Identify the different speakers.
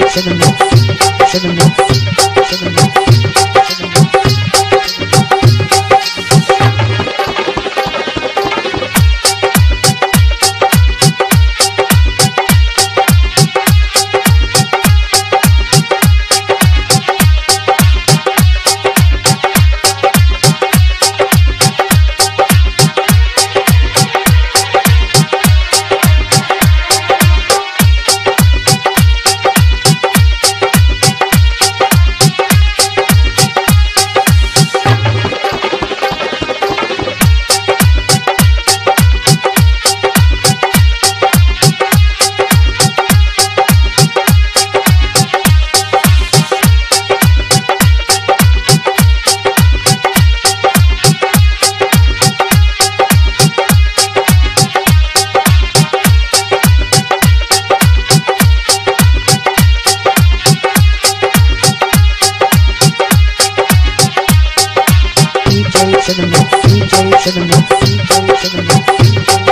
Speaker 1: To the mix, to mix, to mix, to the mix, to the mix, to the mix.